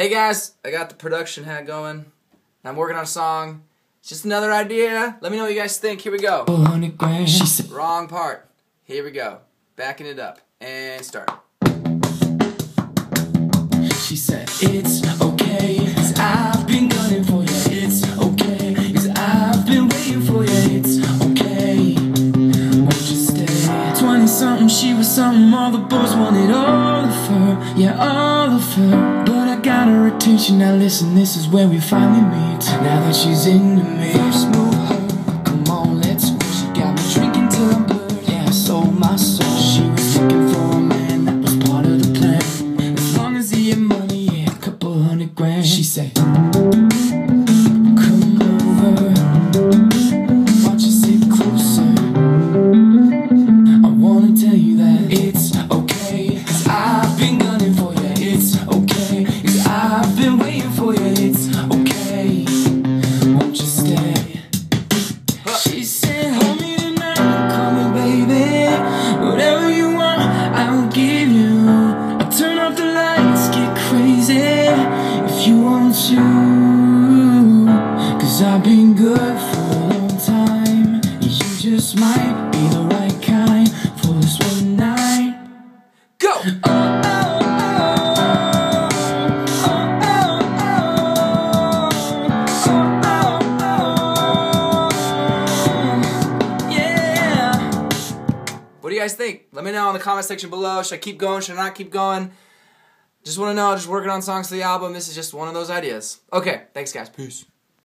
Hey guys, I got the production hat going. I'm working on a song. It's just another idea. Let me know what you guys think. Here we go. 100 grand. She said, Wrong part. Here we go. Backing it up. And start. she said, it's okay. Cause I've been gunning for you. It's okay. Cause I've been waiting for you. It's okay. Won't you stay? 20 something, she was something. All the boys wanted all of her. Yeah, all of her. But got her attention. Now listen, this is where we finally meet. Now that she's into me, just you. Cause I've been good for a long time. You just might be the right kind for this one night. Go! Oh, oh, oh, oh, oh, oh. What do you guys think? Let me know in the comment section below. Should I keep going? Should I not keep going? Just want to know. Just working on songs for the album. This is just one of those ideas. Okay, thanks guys. Peace.